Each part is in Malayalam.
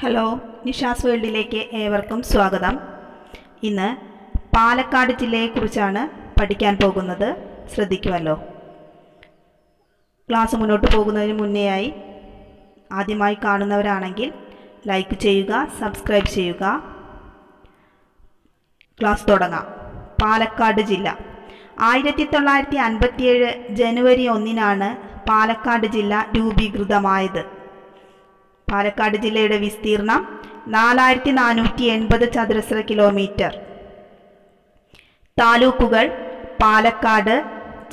ഹലോ നിഷാസ് വേൾഡിലേക്ക് ഏവർക്കും സ്വാഗതം. ഇന്ന് പാലക്കാട് ജില്ലയെക്കുറിച്ചാണ് പഠിക്കാൻ പോകുന്നത്. ശ്രദ്ധിക്കുമല്ലോ. ക്ലാസ് മുന്നോട്ട് പോകുന്നതിന് മുന്നേയായി ആദ്യമായി കാണുന്നവരാണെങ്കിൽ ലൈക്ക് ചെയ്യുക സബ്സ്ക്രൈബ് ചെയ്യുക. ക്ലാസ് തുടങ്ങാം. പാലക്കാട് ജില്ല. ആയിരത്തി തൊള്ളായിരത്തി അൻപത്തിയേഴ് ജനുവരി ഒന്നിനാണ് പാലക്കാട് ജില്ല രൂപീകൃതമായത്. പാലക്കാട് ജില്ലയുടെ വിസ്തീർണം നാലായിരത്തി നാനൂറ്റി എൺപത് ചതുരശ്ര കിലോമീറ്റർ താലൂക്കുകൾ പാലക്കാട്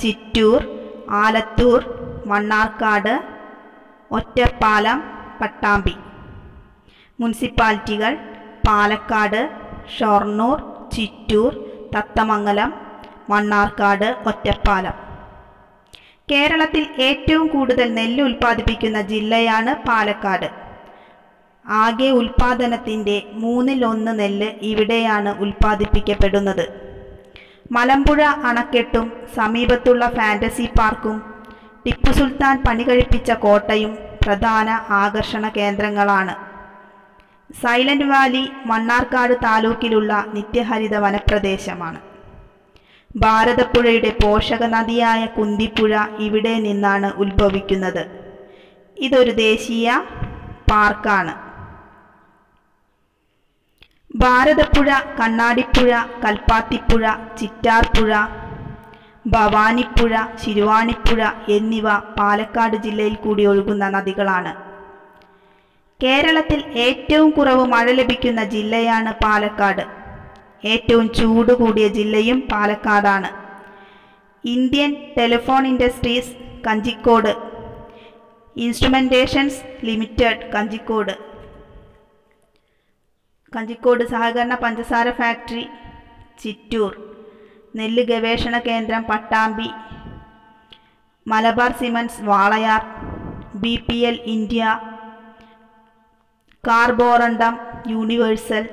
ചിറ്റൂർ ആലത്തൂർ മണ്ണാർക്കാട് ഒറ്റപ്പാലം പട്ടാമ്പി. മുനിസിപ്പാലിറ്റികൾ പാലക്കാട് ഷൊർണൂർ ചിറ്റൂർ തത്തമംഗലം മണ്ണാർക്കാട് ഒറ്റപ്പാലം. കേരളത്തിൽ ഏറ്റവും കൂടുതൽ നെല്ല് ഉൽപ്പാദിപ്പിക്കുന്ന ജില്ലയാണ് പാലക്കാട്. ആകെ ഉൽപാദനത്തിന്റെ മൂന്നിലൊന്ന് നെല്ല് ഇവിടെയാണ് ഉൽപ്പാദിപ്പിക്കപ്പെടുന്നത്. മലമ്പുഴ അണക്കെട്ടും സമീപത്തുള്ള ഫാന്റസി പാർക്കും ടിപ്പു സുൽത്താൻ പണികഴിപ്പിച്ച കോട്ടയും പ്രധാന ആകർഷണ കേന്ദ്രങ്ങളാണ്. സൈലന്റ് വാലി മണ്ണാർക്കാട് താലൂക്കിലുള്ള നിത്യഹരിത വനപ്രദേശമാണ്. ഭാരതപ്പുഴയുടെ പോഷകനദിയായ കുന്തിപ്പുഴ ഇവിടെ നിന്നാണ് ഉത്ഭവിക്കുന്നത്. ഇതൊരു ദേശീയ പാർക്കാണ്. ഭാരതപ്പുഴ കണ്ണാടിപ്പുഴ കൽപ്പാത്തിപ്പുഴ ചിറ്റാർപ്പുഴ ഭവാനിപ്പുഴ ശിരുവാണിപ്പുഴ എന്നിവ പാലക്കാട് ജില്ലയിൽ കൂടി ഒഴുകുന്ന നദികളാണ്. കേരളത്തിൽ ഏറ്റവും കുറവ് മഴ ലഭിക്കുന്ന ജില്ലയാണ് പാലക്കാട്. ഏറ്റവും ചൂട് കൂടിയ ജില്ലയും പാലക്കാടാണ്. Indian Telephone Industries Kanjikode. Instrumentations Limited Kanjikode. Kanjikode സഹകരണ പഞ്ചസാര ഫാക്ടറി ചിറ്റൂർ. നെല്ല് ഗവേഷണ കേന്ദ്രം Pattambi. Malabar cements Walayar. B P L India. Carborundum Universal.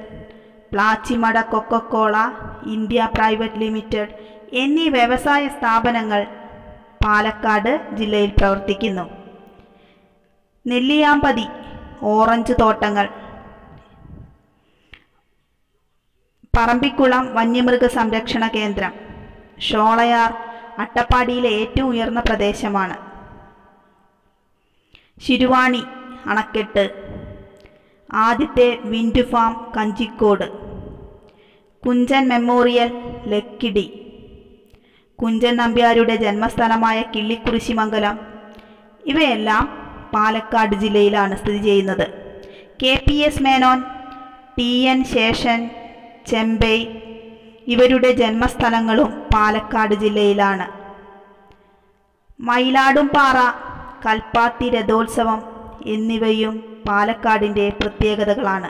Plachimada Coca Cola India Private Limited എന്നീ വ്യവസായ സ്ഥാപനങ്ങൾ പാലക്കാട് ജില്ലയിൽ പ്രവർത്തിക്കുന്നു. നെല്ലിയാമ്പതി ഓറഞ്ച് തോട്ടങ്ങൾ പറമ്പിക്കുളം വന്യമൃഗ സംരക്ഷണ കേന്ദ്രം ഷോളയാർ അട്ടപ്പാടിയിലെ ഏറ്റവും ഉയർന്ന പ്രദേശമാണ്. ശിരുവാണി അണക്കെട്ട് ആദ്യത്തെ wind farm Kanjikode. Kunchan memorial Lakkidi. Kunchan നമ്പ്യാരുടെ ജന്മസ്ഥലമായ കിള്ളിക്കുറിശിമംഗലം ഇവയെല്ലാം പാലക്കാട് ജില്ലയിലാണ് സ്ഥിതി ചെയ്യുന്നത്. K P S Menon T N Seshan Chembai ഇവരുടെ ജന്മസ്ഥലങ്ങളും പാലക്കാട് ജില്ലയിലാണ്. മയിലാടുംപാറ കൽപ്പാത്തി രഥോത്സവം എന്നിവയും പാലക്കാടിന്റെ പ്രത്യേകതകളാണ്.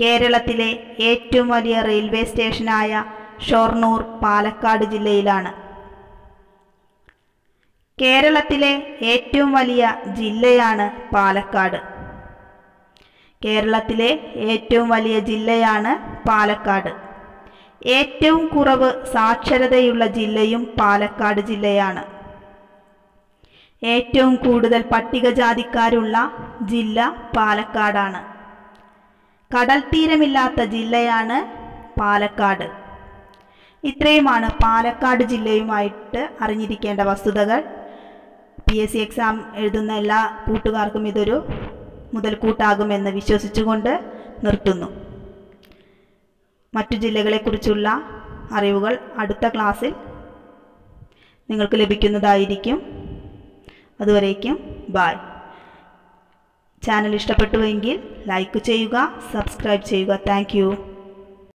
കേരളത്തിലെ ഏറ്റവും വലിയ റെയിൽവേ സ്റ്റേഷനായ ഷൊർണൂർ പാലക്കാട് ജില്ലയിലാണ്. കേരളത്തിലെ ഏറ്റവും വലിയ ജില്ലയാണ് പാലക്കാട്. കേരളത്തിലെ ഏറ്റവും വലിയ ജില്ലയാണ് പാലക്കാട്. ഏറ്റവും കുറവ് സാക്ഷരതയുള്ള ജില്ലയും പാലക്കാട് ജില്ലയാണ്. ഏറ്റവും കൂടുതൽ പട്ടികജാതിക്കാരുള്ള ജില്ല പാലക്കാടാണ്. കടൽ തീരമില്ലാത്ത ജില്ലയാണ് പാലക്കാട്. ഇത്രയുമാണ് പാലക്കാട് ജില്ലയുമായിട്ട് അറിഞ്ഞിരിക്കേണ്ട വസ്തുതകൾ. പി എസ് സി എക്സാം എഴുതുന്ന എല്ലാ കൂട്ടുകാർക്കും ഇതൊരു മുതൽക്കൂട്ടാകുമെന്ന് വിശ്വസിച്ചുകൊണ്ട് നിർത്തുന്നു. മറ്റു ജില്ലകളെക്കുറിച്ചുള്ള അറിവുകൾ അടുത്ത ക്ലാസ്സിൽ നിങ്ങൾക്ക് ലഭിക്കുന്നതായിരിക്കും. അതുവരേക്കും ബായ് ചാനൽ ഇഷ്ടപ്പെട്ടുവെങ്കിൽ ലൈക്ക് ചെയ്യുക സബ്സ്ക്രൈബ് ചെയ്യുക. താങ്ക്